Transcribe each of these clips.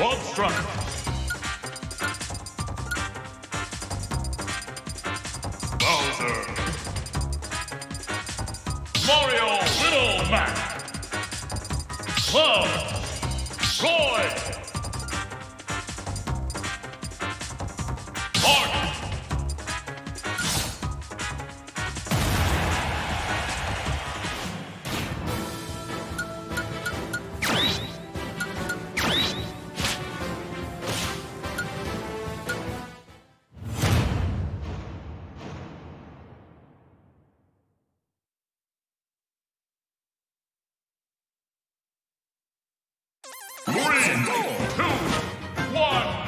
Squad strike. Bowser. Mario Little Mac. Cloud. Roy. Marth. Three, two, one,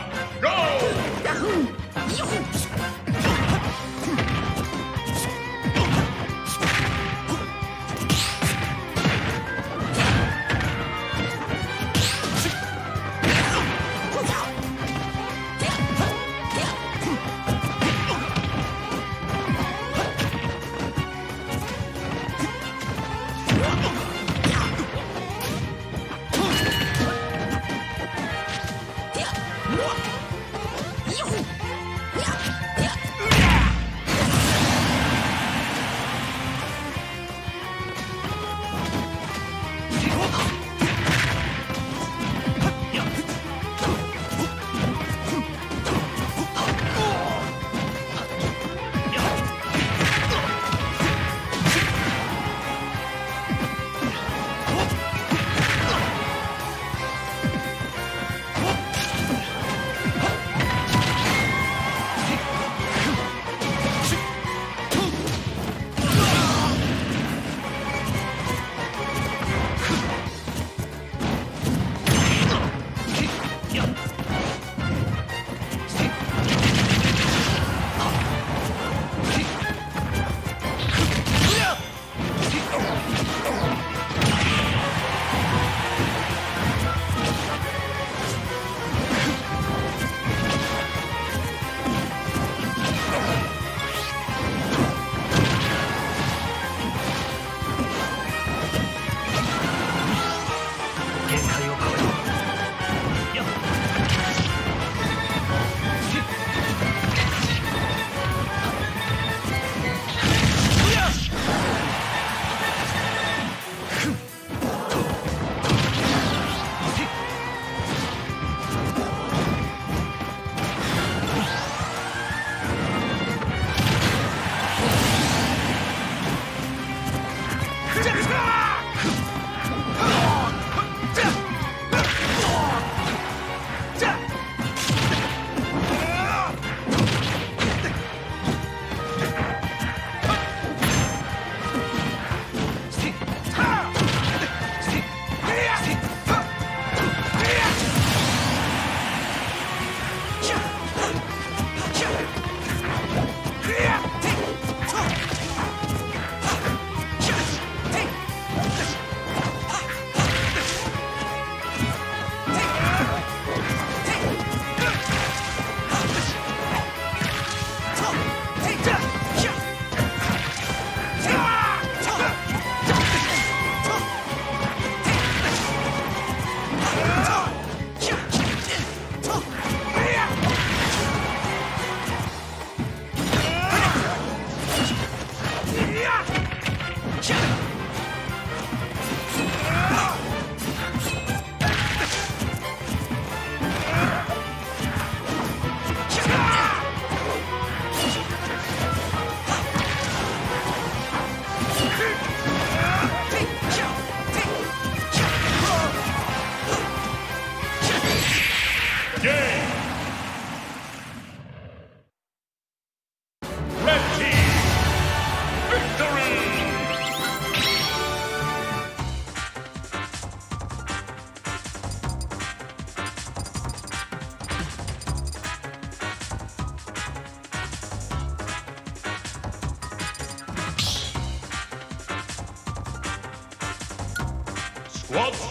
What?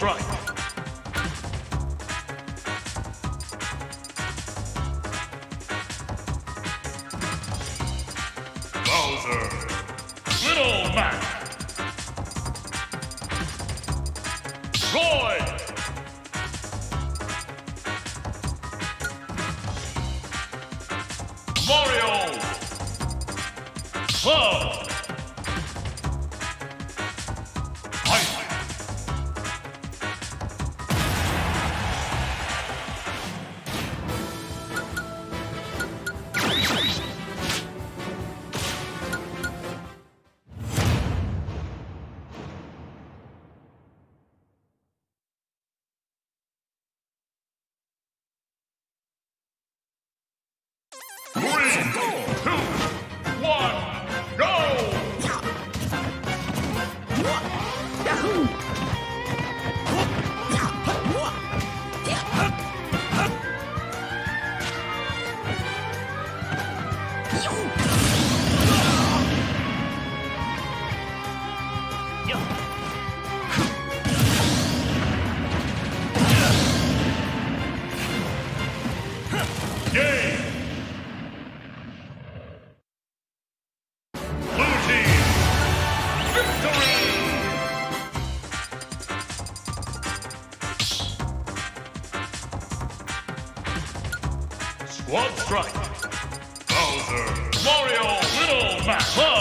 Strike. Bowser. Little Mac. Three, two, one, Little Mac.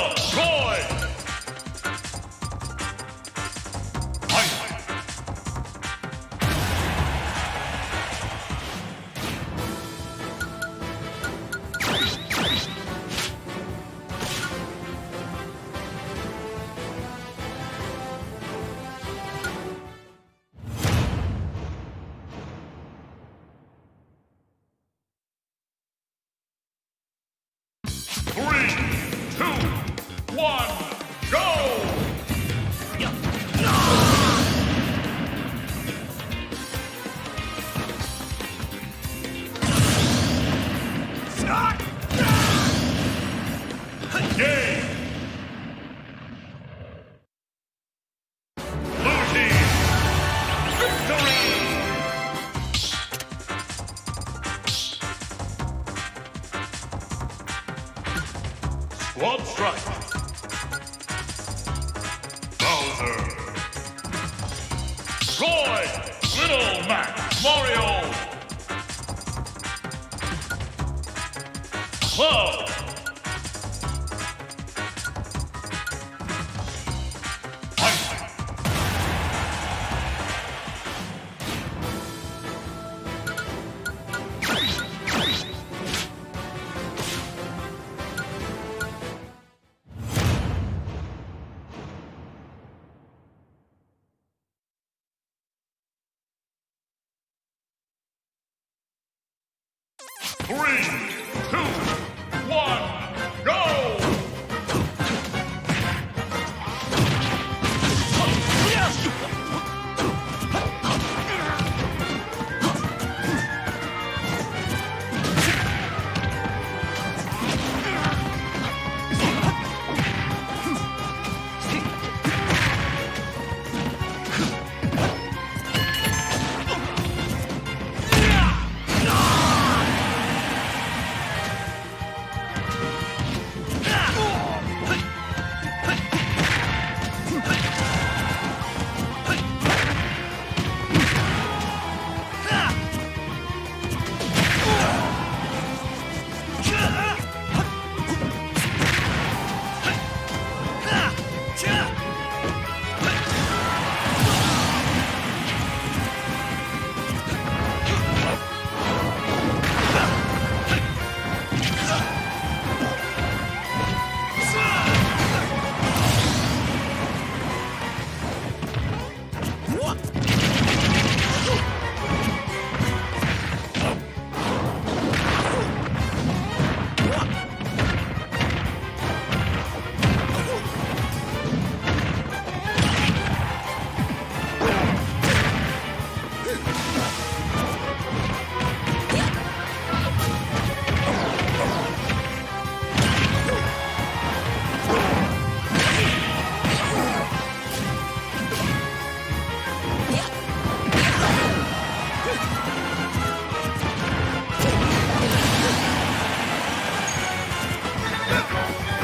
Strike. Bowser. Roy. Little Mac. Mario. Cloud. Three, two, one, Let's go.